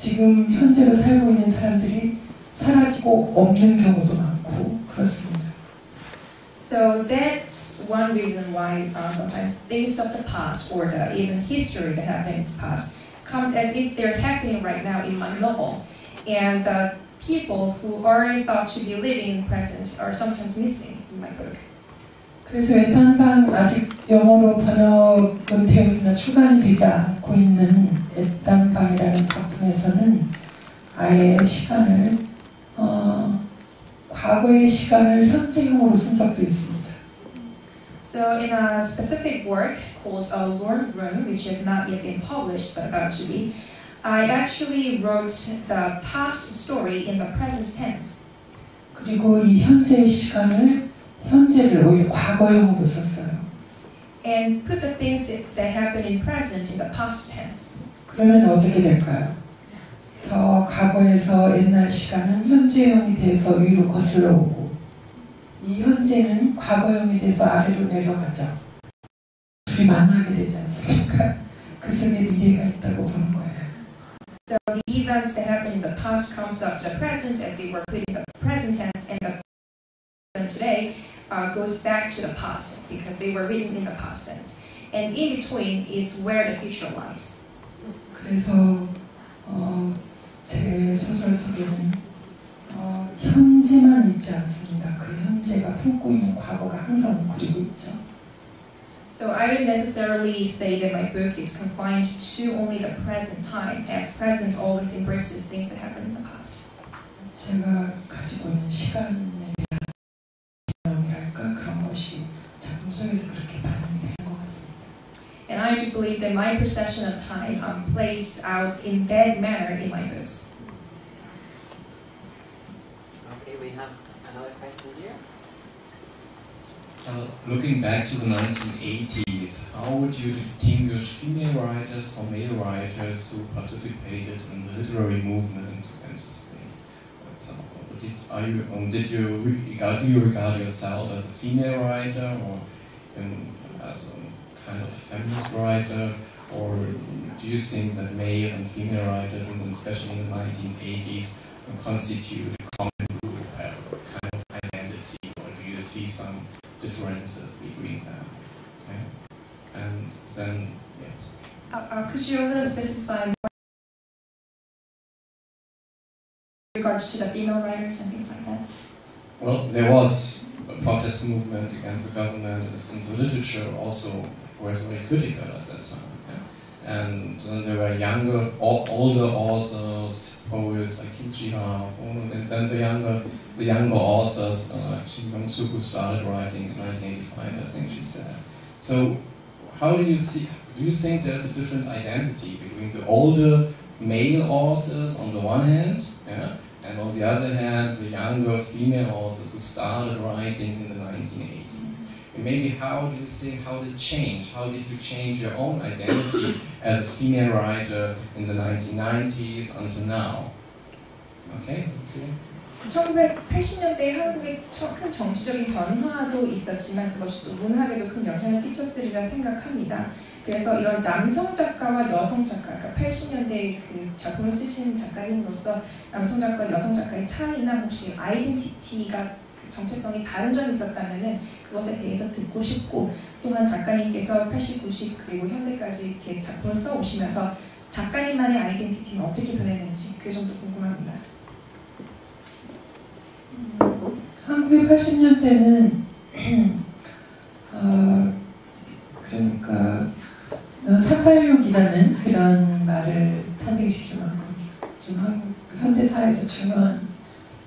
지금 현재로 살고 있는 사람들이 사라지고 없는 경우도 많고 그렇습니다. So that's one reason why uh, sometimes things of the past or the even history that happened in the past comes as if they're happening right now in my novel. And the people who are thought to be living in the present are sometimes missing in my book. 그래서 애탄방 아직 영어로 번역은 되어 있으나 출간이 되지 않고 있는 애탄방이라는 작품에서는 아예 시간을 어, 과거의 시간을 현재형으로 쓴 적도 있습니다. So in a specific work called A Lord Room, which has not yet been published but about to be, I actually wrote the past story in the present tense. 그리고 이 현재의 시간을 현재를 오히려 과거형으로 썼어요. And put the things that happen in present in the past tense. 그러면 어떻게 될까요? 저 과거에서 옛날 시간은 현재형이 돼서 위로 거슬러 오고 이 현재는 과거형이 돼서 아래로 내려가죠. 둘이 만나게 되지 않습니까? 그 속에 미래가 있다고 보는 거예요. So the events that happen in the past comes up to the present as if we're putting goes back to the past because they were written in the past tense. And in between is where the future lies. 그래서 어, 제 소설 속에는 어, 현재만 있지 않습니다. 그 현재가 품고 있는 과거가 항상 그리고 있죠. So I don't necessarily say that my book is confined to only the present time, as present always embraces things that happened in the past. 제가 가지고 있는 시간 And I do believe that my perception of time um, plays out in that manner in my books. Okay, we have another question here. Uh, looking back to the 1980s, how would you distinguish female writers from male writers who participated in the literary movement and the state? For example, did, are you, um, did you regard, do you regard yourself as a female writer or um, as a kind of feminist writer, or do you think that male and female writers, and especially in the 1980s, constitute a common group, a kind of identity, or do you see some differences between them. Okay? And then, yes. Uh, uh, could you a little specify more regards to the female writers and things like that? Well, there was a protest movement against the government, and the literature also very critical at that time. And then there were younger, older authors, poets like Uchiha, and then the younger, the younger authors, uh, actually Kyung-sook started writing in 1985, I think she said. So, how do you see? Do you think there's a different identity between the older male authors on the one hand, yeah, and on the other hand, the younger female authors who started writing in the 1980s? Maybe how do you think, how did change? How did you change your own identity as a female writer in the 1990s until now? Okay? okay. 1980년대 한국의 저- 큰 정치적인 변화도 있었지만 그것이 또 문학에도 큰 영향을 끼쳤으리라 생각합니다. 그래서 이런 남성 작가와 여성 작가, 그러니까 80년대 그 작품을 쓰신 작가님으로서 남성 작가와 여성 작가의 차이나 혹시 아이덴티티가 그 정체성이 다른 점이 있었다면은 그것에 대해서 듣고 싶고 또한 작가님께서 80, 90 그리고 현대까지 이렇게 작품을 써 오시면서 작가님만의 아이덴티티는 어떻게 변했는지 그 점도 궁금합니다. 한국의 80년대는 어, 그러니까 486이라는 그런 말을 탄생시킬 만큼 좀 한국 현대 사회에서 중요한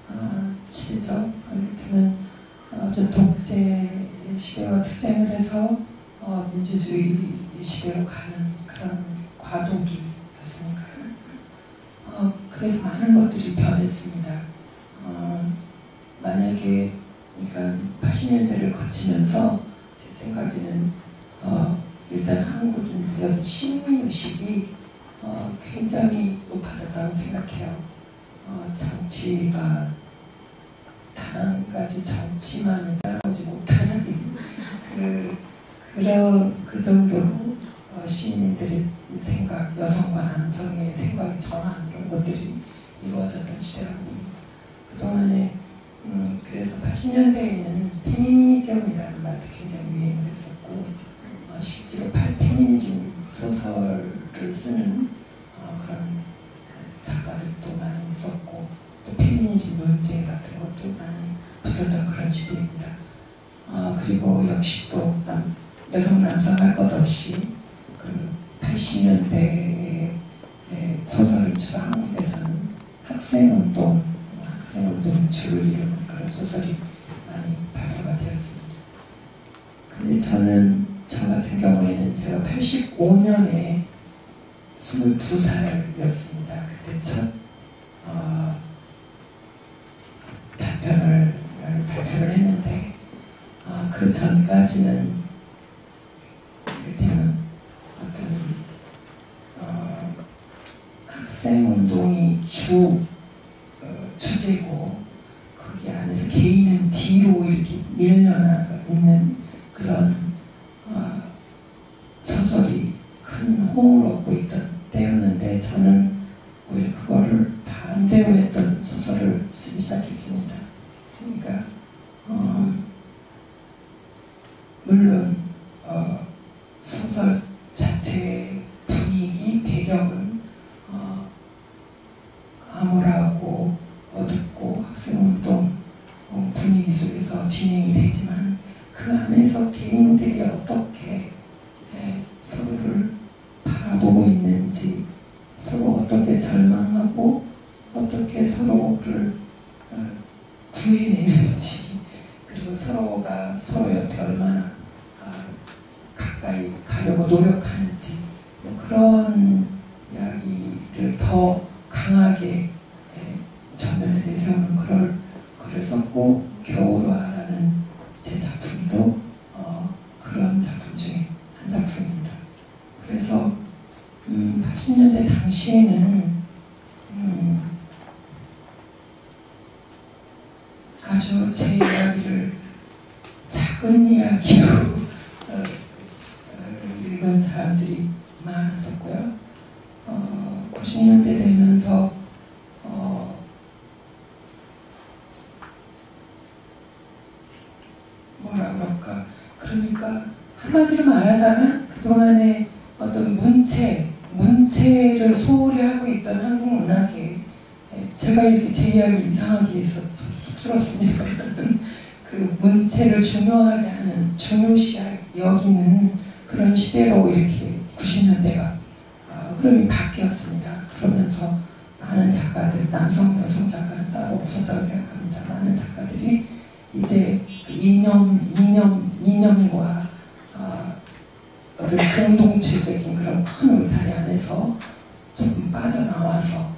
어, 시대죠. 그렇다면 어, 좀 독재 시대와 투쟁을 해서 어, 민주주의 시대로 가는 그런 과도기였으니까요. 어, 그래서 많은 것들이 변했습니다. 어, 만약에 그러니까 80년대를 거치면서 제 생각에는 어, 일단 한국인들의 어떤 시민 의식이 어, 굉장히 높아졌다고 생각해요. 어, 정치가 가지 정치만을 따라오지 못하는 그, 그런 그 정도로 어, 시민들의 생각, 여성과 남성 남성의 생각의 전환 이런 것들이 이루어졌던 시대라고 봅니다. 그동안에 음, 그래서 80년대에는 페미니즘이라는 말도 굉장히 유행을 했었고 어, 실제로 파- 페미니즘 소설을 쓰는 어, 그런 작가들도 많이 있었고 또 페미니즘 논쟁 같은 것도 많이 붙었던 그런 시대입니다. 아, 그리고 역시 또 남, 여성 남성 할것 없이 그 80년대에 소설을 주로 한국에서는 학생운동, 학생운동의 주를 이루는 그런 소설이 많이 발표가 되었습니다. 근데 저는 저 같은 경우에는 제가 85년에 22살이었습니다. 그때 첫 어, 단편을 발표를 했는데 아, 그 전까지는 그때는 어떤 어, 학생 운동이 주 어, 주제고 거기 안에서 개인은 뒤로 이렇게 밀려나 있는 그런 어, 소설이 큰 호응을 얻고 있던 때였는데 저는 오히려 그거를 반대로 했던 소설을 쓰기 시작했습니다. 그러니까 어, 물론 어, 소설 자체의 분위기, 배경은 어, 암울하고 어둡고 학생운동 어, 분위기 속에서 진행이 되지만 그 안에서 개인들이 어떻게 예, 서로를 바라보고 있는지 서로 어떻게 절망하고 어떻게 서로를 어, 구해내는지 그리고 서로가 서로 옆에 얼마나 아, 가까이 가려고 노력하는지 뭐 그런 이야기를 더 강하게 예, 전면에 내세우는 그럴 글을 썼고 겨울화라는 제 작품도 어, 그런 작품 중에 한 작품입니다. 그래서 음, 80년대 당시에는 음, 아주 제 이야기를 작은 이야기로 어, 어, 읽은 사람들이 많았었고요. 어, 90년대 되면서 어, 뭐라 그럴까 그러니까 한마디로 말하자면 그동안에 어떤 문체 문체를 소홀히 하고 있던 한국 문학에 예, 제가 이렇게 제 이야기를 이상하게 해서 좀 쑥스럽습니다. 그 문체를 중요하게 하는 중요시 여기는 그런 시대로 이렇게 90년대가 어, 흐름이 바뀌었습니다. 그러면서 많은 작가들, 남성, 여성 작가는 따로 없었다고 생각합니다. 많은 작가들이 이제 그 이념, 이념, 이념과 어, 어떤 공동체적인 그런 큰 울타리 안에서 조금 빠져나와서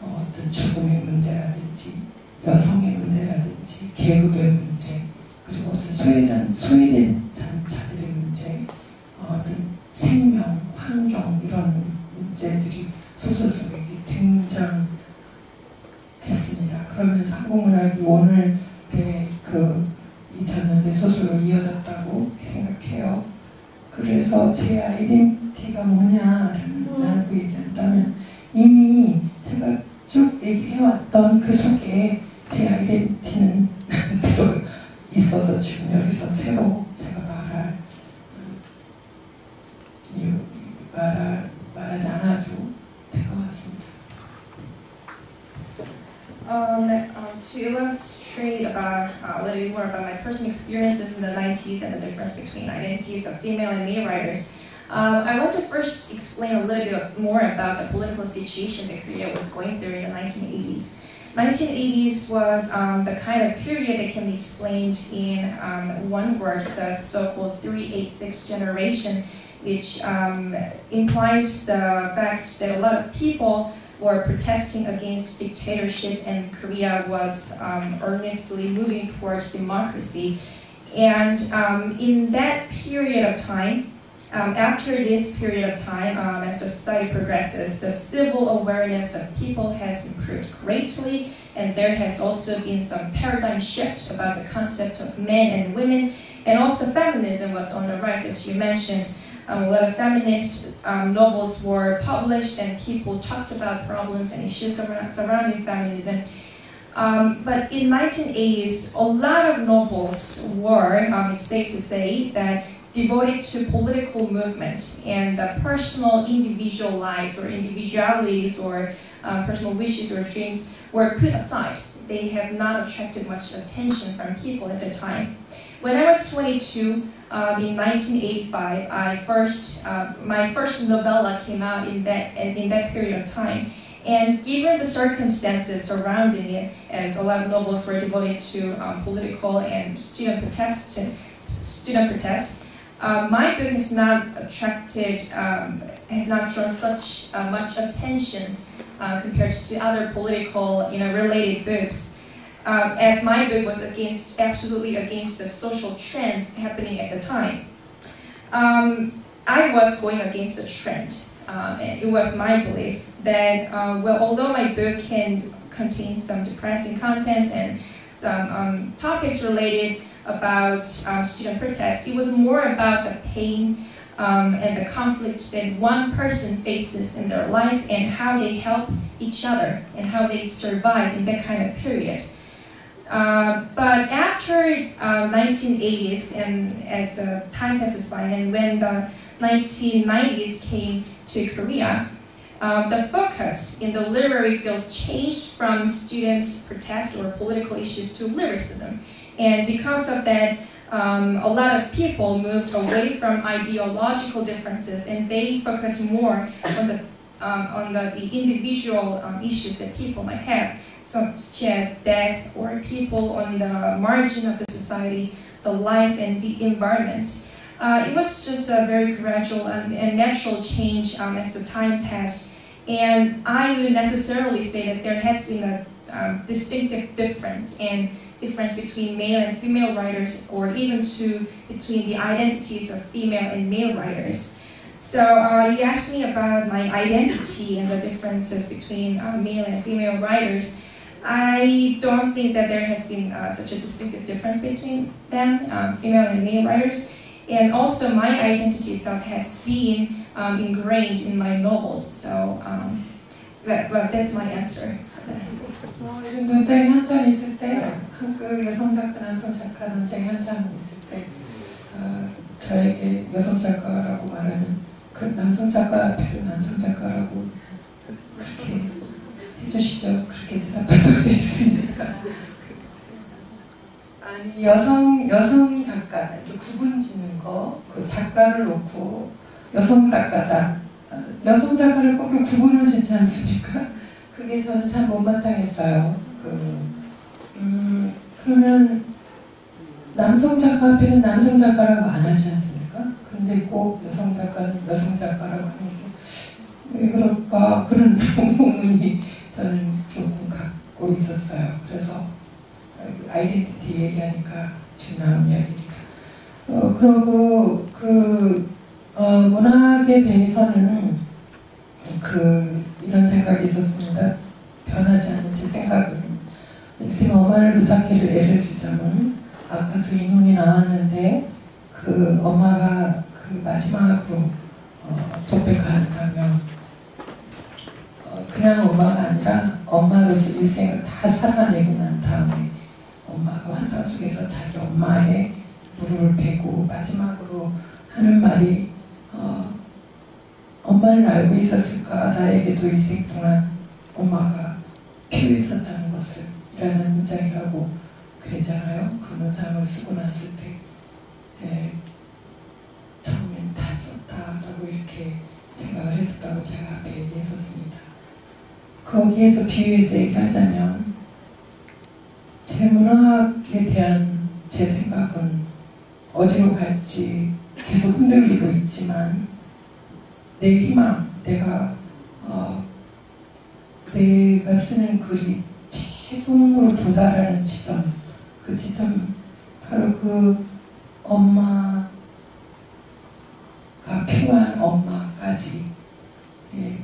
어, 어떤 죽음의 문제라든지 여성의 문제라든지 계급의 문제 그리고 어떤 소외된 소외된 자들의 문제 어, 어떤 생명, 환경 이런 문제들이 소설 속에 등장했습니다. 그러면서 한국문학이 오늘의 그 2000년대 소설로 이어졌다고 생각해요. 그래서 제 아이덴티티가 뭐냐 90s and the difference between identities of female and male writers, um, I want to first explain a little bit more about the political situation that Korea was going through in the 1980s. 1980s was um, the kind of period that can be explained in um, one word, the so-called 386 generation, which um, implies the fact that a lot of people were protesting against dictatorship and Korea was um, earnestly moving towards democracy. And um, in that period of time, um, after this period of time, um, as the society progresses, the civil awareness of people has improved greatly, and there has also been some paradigm shift about the concept of men and women, and also feminism was on the rise, as you mentioned. Um, a lot of feminist um, novels were published, and people talked about problems and issues surrounding feminism. Um, but in 1980s, a lot of novels were, um, it's safe to say, that devoted to political movement and the personal individual lives or individualities or uh, personal wishes or dreams were put aside. They have not attracted much attention from people at the time. When I was 22, um, in 1985, I first uh, my first novella came out in that in that period of time. And given the circumstances surrounding it, as a lot of novels were devoted to um, political and student protest, student protest, uh, my book has not attracted, um, has not drawn such uh, much attention uh, compared to other political, you know, related books. Um, as my book was against, absolutely against the social trends happening at the time. Um, I was going against the trend, uh, it was my belief that, uh, well, although my book can contain some depressing content and some um, topics related about um, student protest, it was more about the pain um, and the conflict that one person faces in their life and how they help each other and how they survive in that kind of period. Uh, but after uh, 1980s and as the time passes by and when the 1990s came to Korea, uh, the focus in the literary field changed from students' protest or political issues to lyricism. And because of that, um, a lot of people moved away from ideological differences and they focused more on the, um, on the, the individual um, issues that people might have, such as death or people on the margin of the society, the life and the environment. Uh, it was just a very gradual and, and natural change um, as the time passed. And I would necessarily say that there has been a um, distinctive difference in difference between male and female writers, or even to between the identities of female and male writers. So uh, you asked me about my identity and the differences between uh, male and female writers. I don't think that there has been uh, such a distinctive difference between them, um, female and male writers. And also, my identity itself has been um, ingrained in my novels. So, um, but, but that's my answer. 어, 이런 논쟁이 한참 있을 때, 한국 여성 작가, 남성 작가 논쟁이 한참 있을 때, 어, 저에게 여성 작가라고 말하는 그 남성 작가 앞에도 남성 작가라고 그렇게 해주시죠. 그렇게 대답하도록 했습니다. 아니 여성 여성 작가 이렇게 구분 짓는 거, 그 작가를 놓고 여성 작가다. 어, 여성 작가를 꼭 구분을 짓지 않습니까? 그게 저는 참 못마땅했어요. 그, 음, 그러면 남성 작가 앞에는 남성 작가라고 안 하지 않습니까? 근데 꼭 여성 작가는 여성 작가라고 하는 게 왜 그럴까? 그런 의문이 저는 조금 갖고 있었어요. 그래서 아이덴티티 얘기하니까 지금 나온 이야기입니다. 어, 그리고 그 어, 문학에 대해서는 그 이런 생각이 있었습니다. 변하지 않는 제 생각은 이를테면 엄마를 부탁해를 예를 들자면 아까도 인용이 나왔는데 그 엄마가 그 마지막으로 어, 독백한 장면 어, 그냥 엄마가 아니라 엄마로서 일생을 다 살아내 자기 엄마의 무릎을 베고 마지막으로 하는 말이 어, 엄마를 알고 있었을까 나에게도 일생 동안 엄마가 필요 있었다는 것을 이라는 문장이라고 그랬잖아요. 그 문장을 쓰고 났을 때 예, 처음엔 다 썼다라고 이렇게 생각을 했었다고 제가 앞에 얘기했었습니다. 거기에서 비유해서 얘기하자면 제 문학에 대한 제 생각은 어디로 갈지 계속 흔들리고 있지만 내 희망, 내가 어, 내가 쓰는 글이 최종으로 도달하는 지점, 그 지점 바로 그 엄마가 필요한 엄마까지 예,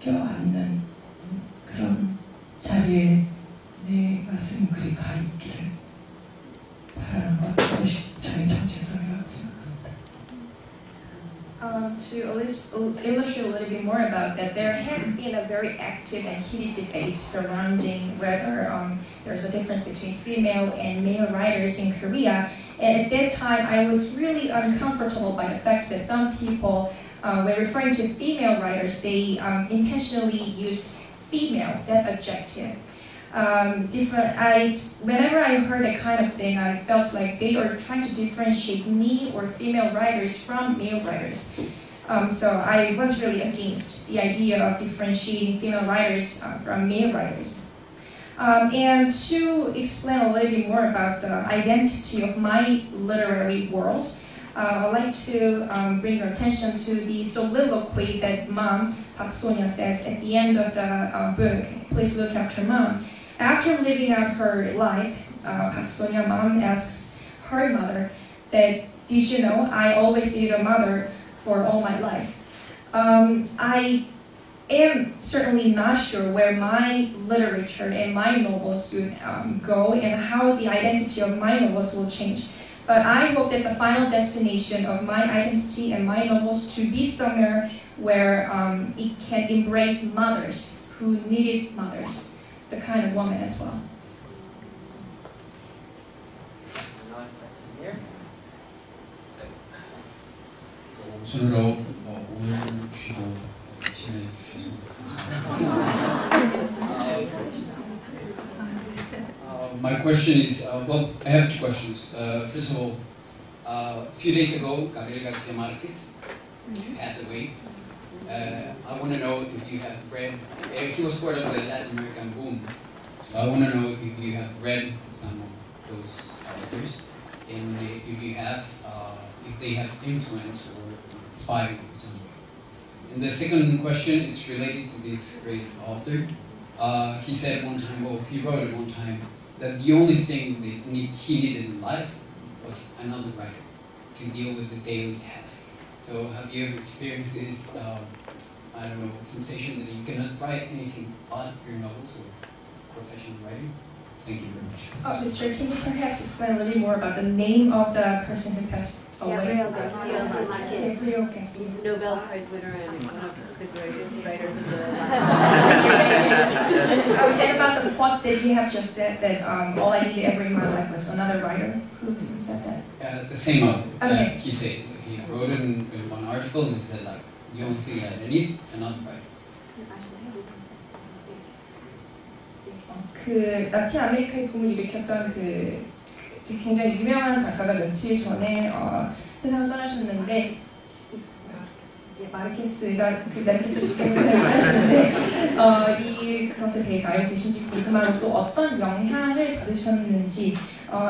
껴안는 to illustrate a little bit more about that, there has been a very active and heated debate surrounding whether um, there's a difference between female and male writers in Korea. And at that time, I was really uncomfortable by the fact that some people, uh, when referring to female writers, they um, intentionally used female, that adjective. Um, different. I whenever I heard that kind of thing, I felt like they are trying to differentiate me or female writers from male writers. Um, so I was really against the idea of differentiating female writers uh, from male writers. Um, and to explain a little bit more about the identity of my literary world, uh, I'd like to um, bring your attention to the soliloquy that mom, Park So-nyo, says at the end of the uh, book, Please Look After Mom. After living out her life, uh, Park So-nyo mom asks her mother that, did you know I always needed a mother for all my life? Um, I am certainly not sure where my literature and my novels would um, go and how the identity of my novels will change. But I hope that the final destination of my identity and my novels to be somewhere where um, it can embrace mothers who needed mothers, the kind of woman as well. Another question here. 손으로 어, 올려주시고 진행해 주셔서 Uh, my question is, uh, well, I have two questions. Uh, first of all, uh, a few days ago, Gabriel Garcia Marquez passed away. Uh, I want to know if you have read, uh, he was part of the Latin American boom. So I want to know if you have read some of those authors, and if you have, uh, if they have influenced or in. And the second question is related to this great author. Uh, he said one time, well, he wrote at one time, that the only thing that he needed in life was another writer to deal with the daily task. So have you ever experienced this, um, I don't know, sensation that you cannot write anything but your novels or professional writing? Thank you very much. Oh, Mr. Can you perhaps explain a little bit more about the name of the person who passed away? Gabriel Garcia Marquez. Gabriel Garcia. He's a Nobel Prize winner and one of the greatest writers of the last. Oh, and about the quotes that you have just said, that um, all I needed ever in my life was another writer. Who said that? Uh, the same author. Okay. Uh, he said, he wrote in, in one article and he said like, the only thing I need is another writer. 그 라틴 아메리카의 붐을 일으켰던 그, 그 굉장히 유명한 작가가 며칠 전에 어, 세상을 떠나셨는데 예, 마르케스가 그 마르케스 씨께서 하셨는데 어, 이 그것에 대해서 알고 계신지 궁금하고 또 어떤 영향을 받으셨는지에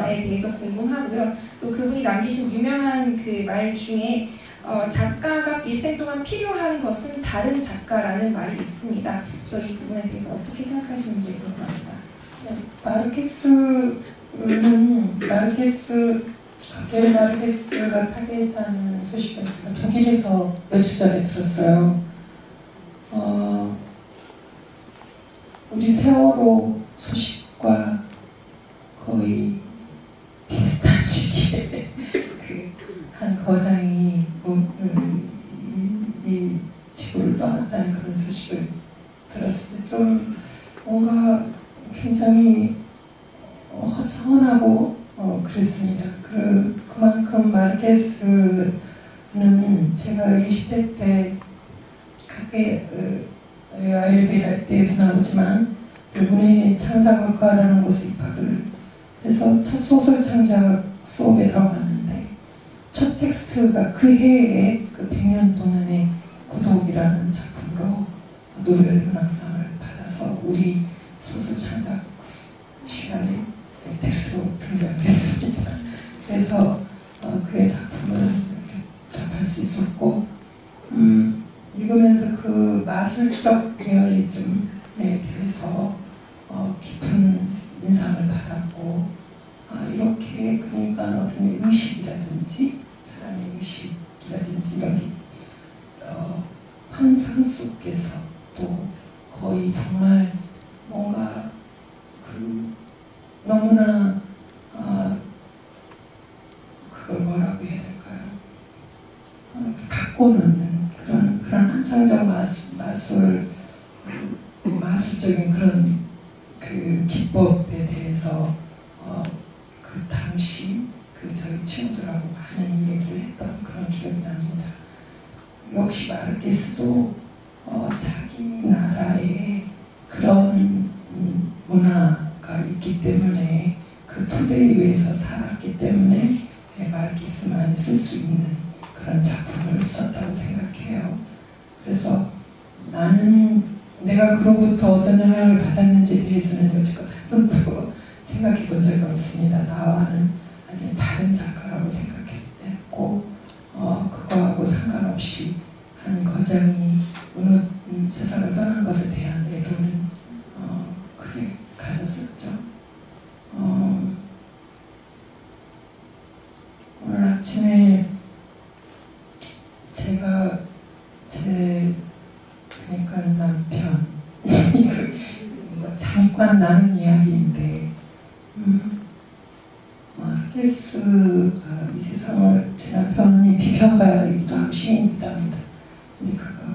대해서 궁금하고요. 또 그분이 남기신 유명한 그 말 중에 어, 작가가 일생 동안 필요한 것은 다른 작가라는 말이 있습니다. 그래서 이 부분에 대해서 어떻게 생각하시는지 궁금합니다. 마르케스는 마르케스 가브리엘 마르케스가 타계했다는 소식을 제가 독일에서 며칠 전에 들었어요. 어, 우리 세월호 소식과 거의 그러니까 그 해에 그걸 뭐라고 해야 될까요? 어, 이렇게 바꿔놓는 상상적 마술, 마술 마술적인 그런 그 기법에 대해서 어, 그 당시 그 저희 친구들하고 많은 얘기를 했던 그런 기억이 납니다. 역시 마르케스도 Judaism as its 마르케스가 이 세상을 제 남편이 비평가이기도 하고 시인이기도 합니다. 근데 그가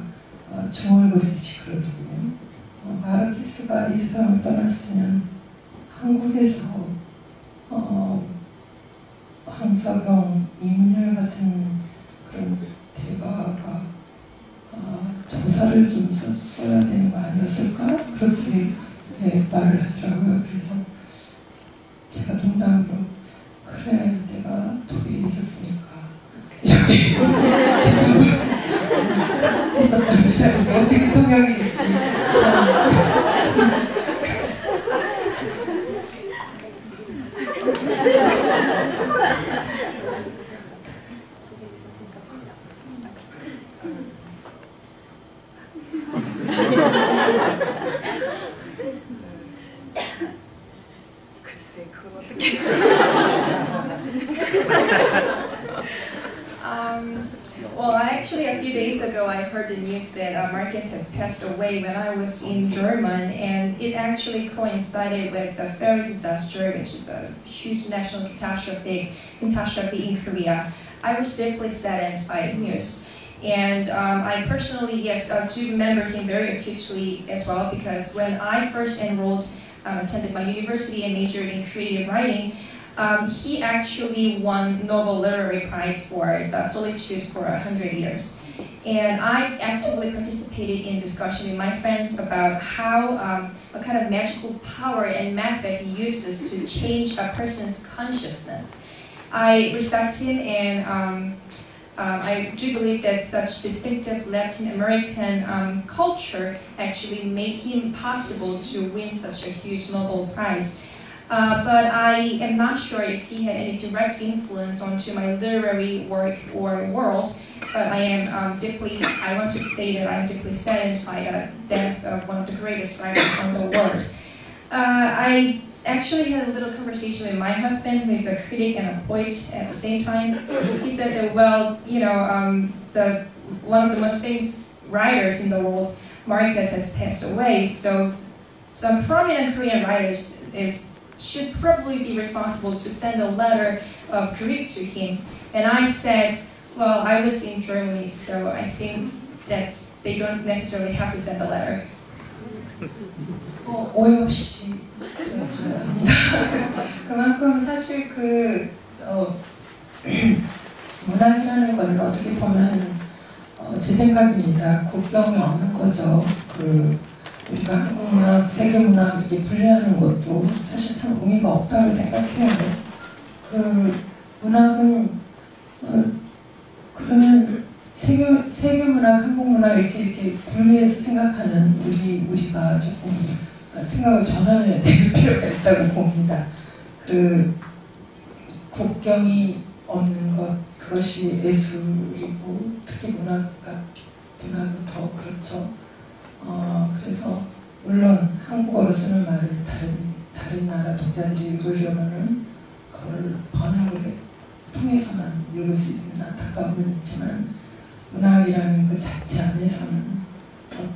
어, 중얼 그리듯이 그러더군요. 어, 마르케스가 이 세상을 떠났으면 한국에서 어, 황석영, 이문열 같은 그런 대가가 어, 조사를 좀 써, 써야 되는 거 아니었을까? 그렇게 예, 말을 하더 catastrophe, catastrophe in Korea. I was deeply saddened by news. And um, I personally, yes, I do remember him very acutely as well because when I first enrolled, um, attended my university and majored in creative writing, um, he actually won Nobel Literary Prize for uh, Solitude for 100 years. And I actively participated in discussion with my friends about how, um, what kind of magical power and method he uses to change a person's consciousness. I respect him and um, um, I do believe that such distinctive Latin American um, culture actually made him possible to win such a huge Nobel Prize. Uh, but I am not sure if he had any direct influence onto my literary work or world. But I am um, deeply, I want to say that I'm deeply saddened by the death of one of the greatest writers in the world. Uh, I actually had a little conversation with my husband, who is a critic and a poet at the same time. He said that, well, you know, um, the one of the most famous writers in the world, Marquez, has passed away. So some prominent Korean writers is should probably be responsible to send a letter of grief to him. And I said, well, I was in Germany, so I think that they don't necessarily have to send a letter. 어, 오해 없이 들어줘야 합니다. 그만큼 사실 그 어, 문학이라는 건 어떻게 보면 어, 제 생각입니다. 국경이 없는 거죠. 그 우리가 한국 문학, 세계 문학 이렇게 분리하는 것도 사실 참 의미가 없다고 생각해요. 그 문학은 어, 그러면 세계 세계 문학, 한국 문학 이렇게 이렇게 분리해서 생각하는 우리 우리가 조금 생각을 전환해야 될 필요가 있다고 봅니다. 그 국경이 없는 것 그것이 예술이고 특히 문학과 문학은 더 그렇죠. 어, 그래서 물론 한국어로 쓰는 말을 다른 다른 나라 독자들이 읽으려면은 그걸 번역을 통해서만 읽을 수 있는 안타까움은 있지만 문학이라는 그 자체 안에서는 어,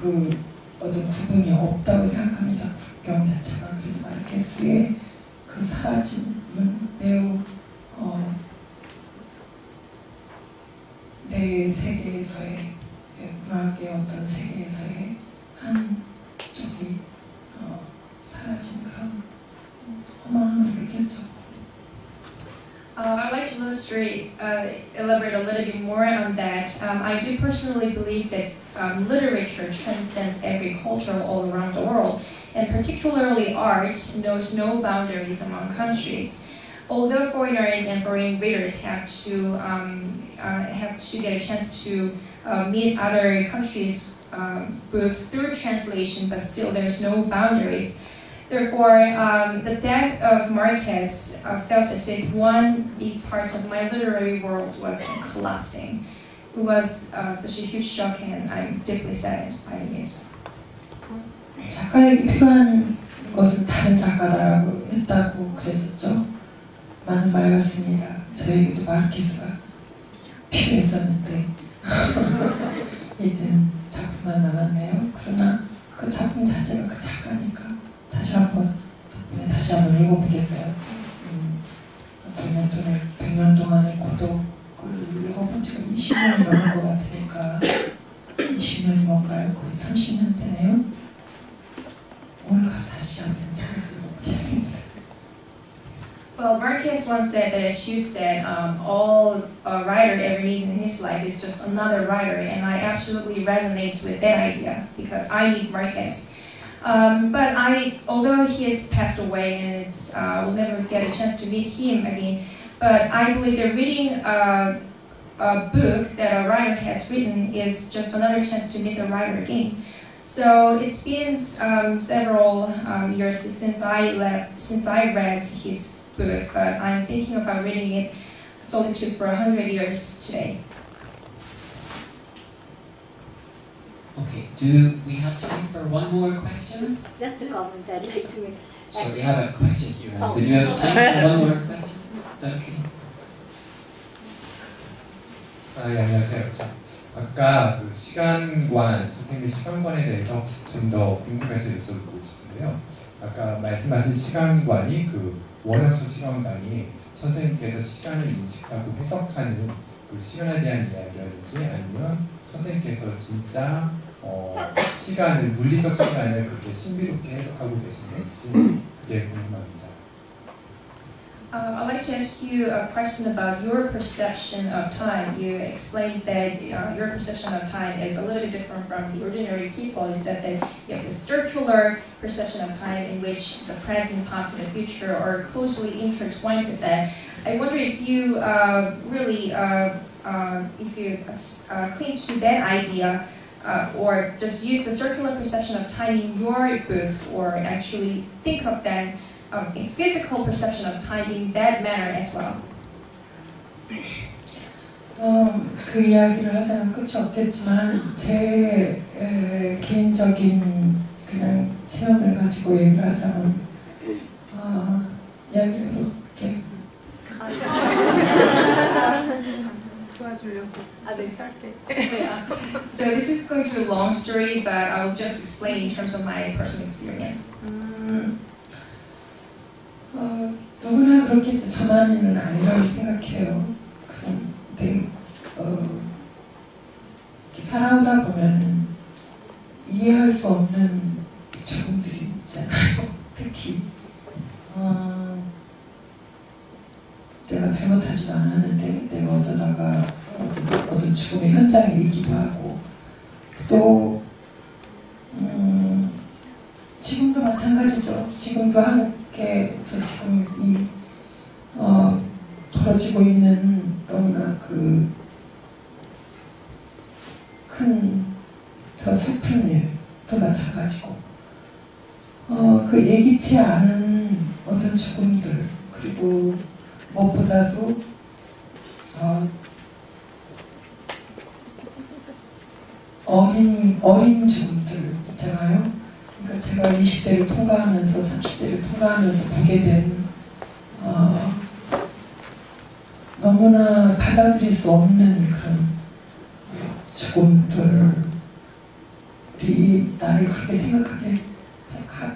그 어떤 구분이 없다고 생각합니다. 국경 자체가 그래서 마르케스의 그 사라짐은 매우 어, 내 세계에서의 예, 문학의 어떤 세계에서의 한 elaborate a little bit more on that. Um, I do personally believe that um, literature transcends every culture all around the world, and particularly art knows no boundaries among countries. Although foreigners and foreign readers have to um, uh, have to get a chance to uh, meet other countries' books through translation, but still there's no boundaries. Therefore, um, the death of Marquez uh, felt as if one big part of my literary world was collapsing. It was uh, such a huge shock, and I'm deeply saddened by the news. 작가에게 필요한 것은 다른 작가다라고 했다고 그랬었죠. 많은 말 같습니다. 저에게도 마르키스가 필요했었는데 이제는 작품만 남았네요. 그러나 그 작품 자체가 그 작가니까 다시 한번 덕분에 다시 한번 읽어보겠어요. 음, 100년 동안 100년 동안의 고독을 읽어본 지가 20년이 넘은 것 같으니까 20년이 뭔가요? 거의 30년 되네요. 오늘 가서 다시 한번 찾아서 읽어보겠습니다. Well, Marquez once said that, as you said, um, all a writer ever needs in his life is just another writer, and I absolutely resonate with that idea because I need Marquez. Um, but I, although he has passed away, and it's, uh, we'll never get a chance to meet him again, but I believe that reading a, a book that a writer has written is just another chance to meet the writer again. So it's been um, several um, years since I left, since I read his book, but I'm thinking about reading it Solitude for a hundred years today. Okay, do we have time for one more question? Just a comment I'd like to make. So we have a question here. Oh. So do you have time for one more question? Is that okay? 아, 예, 안녕하세요. 자, 아까 그 시간관, 선생님의 시간관에 대해서 좀 더 궁금해서 여쭤보고 싶은데요. 아까 말씀하신 시간관이 그 원형적 시간관이 선생님께서 시간을 인식하고 해석하는 그 시간에 대한 이야기라든지 아니면 선생님께서 진짜 어, 시간을 물리적 시간을 그렇게 신비롭게 해석하고 계시는지 그게 궁금합니다. Uh, I'd like to ask you a question about your perception of time. You explained that uh, your perception of time is a little bit different from the ordinary people. You said that you have the circular perception of time in which the present, past, and the future are closely intertwined with that. I wonder if you uh, really, uh, uh, if you uh, cling to that idea uh, or just use the circular perception of time in your books or actually think of that um, a physical perception of time in that manner as well. 어, 그 이야기를 하자면 끝이 없겠지만 제 에, 개인적인 그냥 체험을 가지고 얘기를 하자면 어, 이야기를 해볼게요. 도와주려고 네. 짧게. So this is going to be a long story, but I will just explain in terms of my personal experience. 음, 어, 누구나 그렇겠죠. 저만은 아니라고 생각해요. 그런데 어, 이렇게 살아오다 보면 이해할 수 없는 Então, 20대를 통과하면서 30대를 통과하면서 보게 된 어, 너무나 받아들일 수 없는 그런 죽음들이 나를 그렇게 생각하게 하,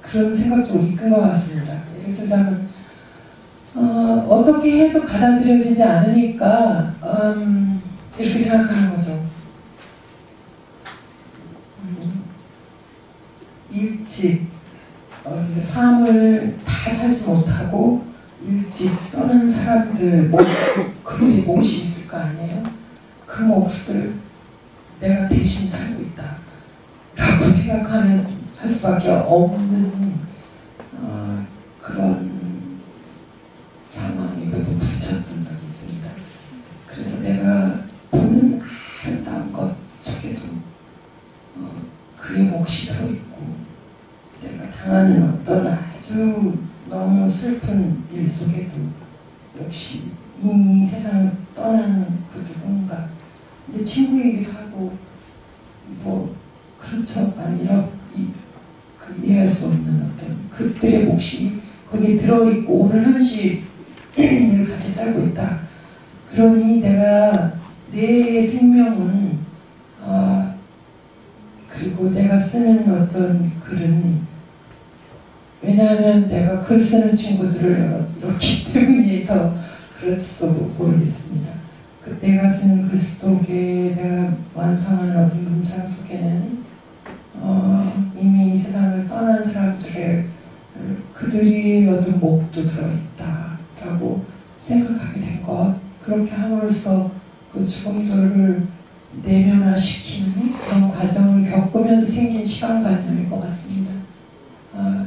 그런 생각 쪽으로 이끈 것 같습니다. 예를 들자면 어, 어떻게 해도 받아들여지지 않으니까 음, 이렇게 생각하는 거죠. 일찍 어, 삶을 다 살지 못하고 일찍 떠난 사람들 몫, 그들의 몫이 있을 거 아니에요? 그 몫을 내가 대신 살고 있다 라고 생각하면 할 수밖에 없는 어, 그런 상황에 매우 부딪혔던 적이 있습니다. 그래서 내가 보는 아름다운 것 속에도 어, 그의 몫이 들어있고 내가 당하는 어떤 아주 너무 슬픈 일 속에도 역시 이미 세상을 떠난 그 누군가. 내 친구이기도 하고 뭐 그렇죠. 아니라 이, 그 이해할 수 없는 어떤 그들의 몫이 거기에 들어있고 오늘 현실을 같이 살고 있다. 그러니 내가 내 생명은 아 그리고 내가 쓰는 어떤 글은 왜냐하면 내가 글 쓰는 친구들을 이렇기 때문에 더 그럴지도 모르겠습니다. 그 내가 쓰는 글 속에 내가 완성한 어떤 문장 속에는 어, 이미 이 세상을 떠난 사람들의 그들이 어떤 몫도 들어있다라고 생각하게 된 것. 그렇게 함으로써 그 죽음들을 내면화시키는 그런 과정을 겪으면서 생긴 시간관념일 것 같습니다. 아,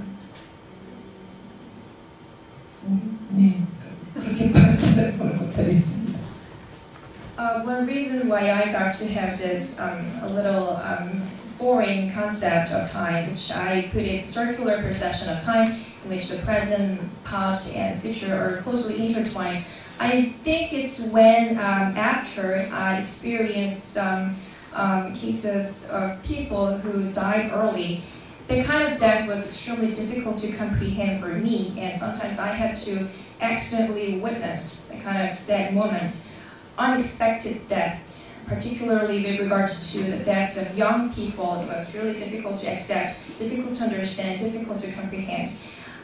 One reason why I got to have this um, a little um, foreign concept of time, which I put it circular perception of time, in which the present, past, and future are closely intertwined. I think it's when um, after I experienced some um, cases of people who died early, the kind of death was extremely difficult to comprehend for me, and sometimes I had to accidentally witness the kind of sad moments unexpected deaths, particularly with regards to the deaths of young people. It was really difficult to accept, difficult to understand, difficult to comprehend.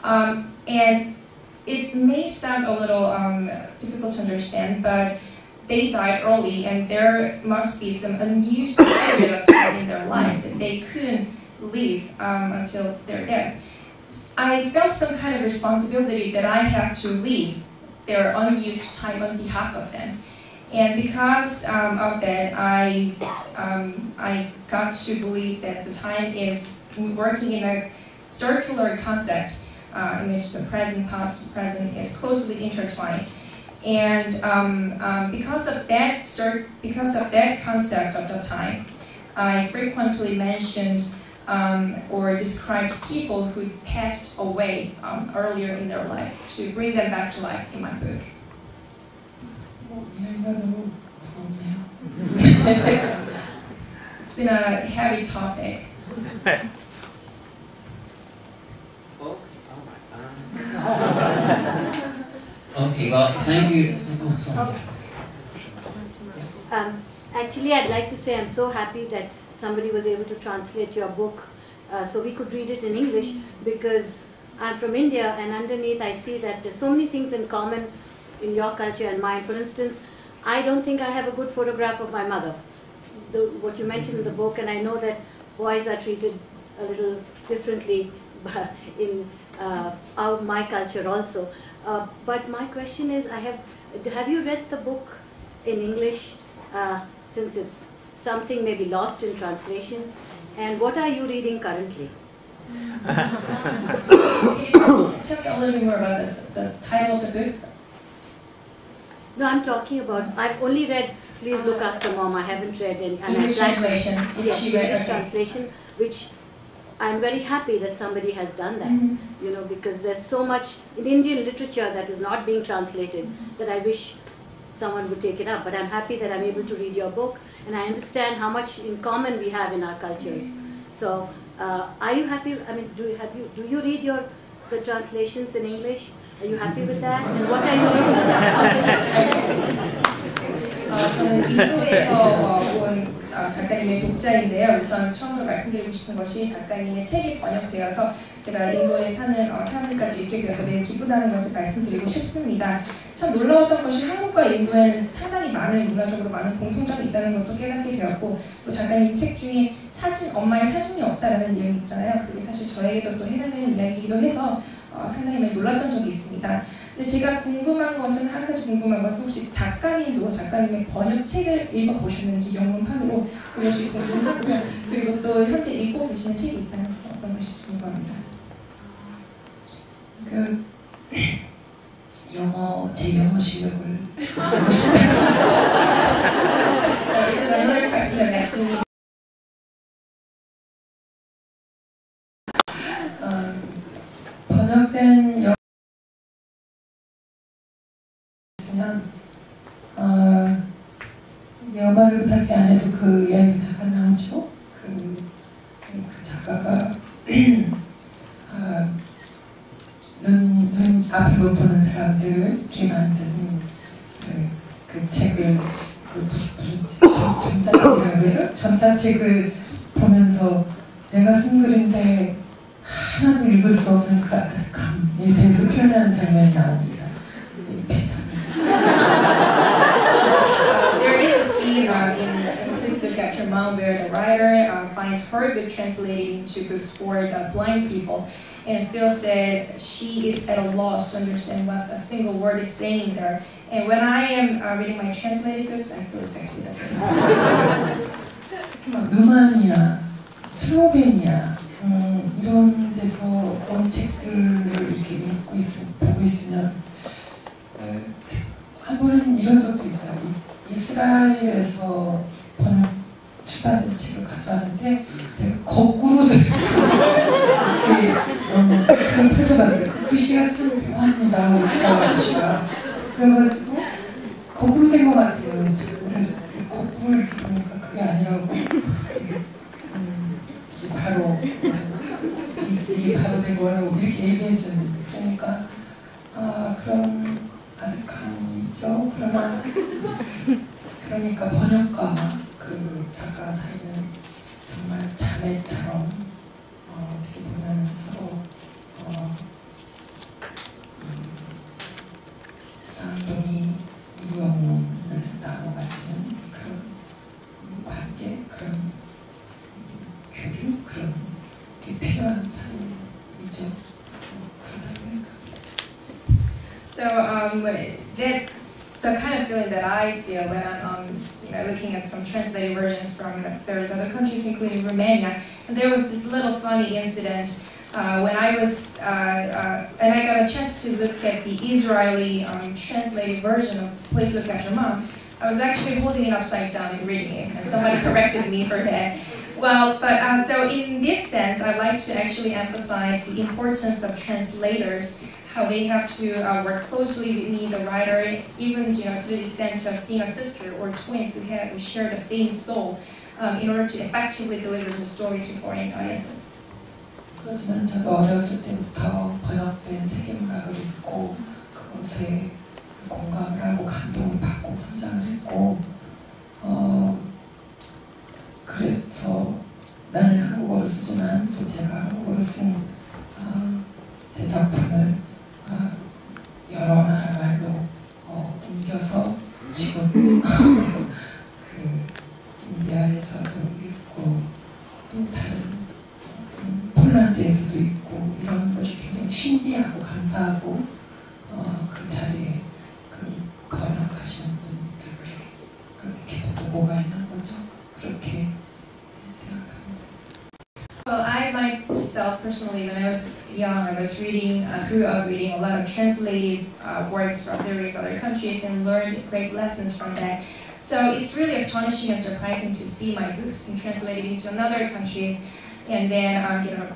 Um, and it may sound a little um, difficult to understand, but they died early, and there must be some unused period of time in their life that they couldn't live um, until their death. I felt some kind of responsibility that I have to leave their unused time on behalf of them. And because um, of that, I, um, I got to believe that the time is working in a circular concept uh, in which the present, past, present is closely intertwined. And um, um, because of that, because of that concept of the time, I frequently mentioned um, or described people who passed away um, earlier in their life to bring them back to life in my book. It's been a heavy topic. okay, well, thank you. Um, actually, I'd like to say I'm so happy that somebody was able to translate your book uh, so we could read it in English because I'm from India and underneath I see that there's so many things in common in your culture and mine. For instance, I don't think I have a good photograph of my mother. The, what you mentioned in the book, and I know that boys are treated a little differently in uh, our, my culture also. Uh, but my question is, I have have you read the book in English uh, since it's something maybe lost in translation? And what are you reading currently? Tell me a little bit more about this, the title of the book. No, I'm talking about. I've only read Please Look After Mom. I haven't read any and English translation. Yes, She read- English okay. translation, which I'm very happy that somebody has done that. Mhm. You know, because there's so much in Indian literature that is not being translated that I wish someone would take it up. But I'm happy that I'm able to read your book and I understand how much in common we have in our cultures. So, uh, are you happy? I mean, do you have you do you read your the translations in English? Are you happy with that? And what are you? 어, 저는 인도에서 어, 온 어, 작가님의 독자인데요. 우선 처음으로 말씀드리고 싶은 것이 작가님의 책이 번역되어서 제가 인도에 사는 어, 사람들까지 읽게 되어서 매우 기쁘다는 것을 말씀드리고 싶습니다. 참 놀라웠던 것이 한국과 인도에는 상당히 많은 문화적으로 많은 공통점이 있다는 것도 깨닫게 되었고 또 작가님 책 중에 사진 엄마의 사진이 없다라는 이야기 있잖아요. 그게 사실 저에게도 또 해당되는 이야기이기도 해서 어, 상당히 많이 놀랐던 적이 있습니다. 근데 제가 궁금한 것은 한 가지 궁금한 것은 혹시 작가님도 작가님의 번역책을 읽어보셨는지 영문판으로 그것이 궁금하고요. 그리고 또 현재 읽고 계시는 책이 있다면 어떤 것이 궁금합니다. 그 영어 제 영어 실력을 I'm asking you? 어, 번역된 영어 있으면 어, 여말을 부탁해 안 해도 그 이야기 잠깐 나오죠. 그, 그 작가가 아, 눈, 눈 앞을 못 보는 사람들이 만든 그, 그 책을 그 전자책이라고 그러죠? 전자책을 보면서 내가 쓴 글인데 하나도 읽을 수 없는 그 아득함에 대해서 표현하는 장면이 나옵니다. Please Look After Mom where the writer uh, finds her book translated into books for the blind people and feels that she is at a loss to understand what a single word is saying there. And when I am uh, reading my translated books, I feel exactly the same. 막 루마니아, 슬로베니아 음, 이런 데서 온 책들을 이렇게 읽고 있, 보고 있으면 에, 한 번은 이런 적도 있어요. 이, 이스라엘에서 번역 출판된 책을 가져왔는데 제가 거꾸로 이렇게 음, 책을 펼쳐봤어요. 그 글씨가 참 묘합니다. 글씨가. 그래가지고 거꾸로 된 것 같아요. 그래서 거꾸로 이렇게 보니까 그게 아니라고 음, 바로 이- 이게 바로 된 거라고 이렇게 얘기해 주는데 그러니까 아 그런 아득함이 있죠. 그러나 그러니까 번역가와 그 작가 사이는 정말 자매처럼 어, 어떻게 보면 including Romania. And there was this little funny incident uh, when I was, uh, uh, and I got a chance to look at the Israeli um, translated version of Please Look After Mom. I was actually holding it upside down and reading it, and somebody corrected me for that. Well, but uh, so in this sense, I'd like to actually emphasize the importance of translators how they have to uh, work closely with me, the writer, even you know to the extent of being a sister or twins who have who share the same soul, um, in order to effectively deliver the story to foreign audiences. 그렇지만 저도 어렸을 때부터 번역된 세계문학을 읽고 그것에 공감을 하고 감동을 받고 성장을 했고 어, 그래서 나는 한국어를 쓰지만 또 제가 한국어를 쓴 어, uh, works from various other countries and learned great lessons from that. So it's really astonishing and surprising to see my books being translated into another countries, and then um, you know,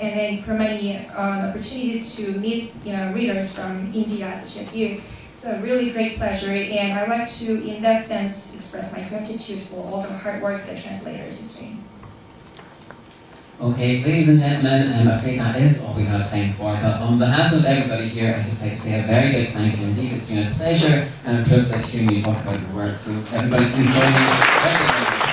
and then provide me an opportunity to meet you know readers from India such as you. It's a really great pleasure, and I like to, in that sense, express my gratitude for all the hard work that translators is doing. Okay, ladies and gentlemen, I'm afraid that is all we have time for. But on behalf of everybody here, I'd just like to say a very big thank you indeed. It's been a pleasure and a privilege hearing you talk about your work. So everybody, please join me.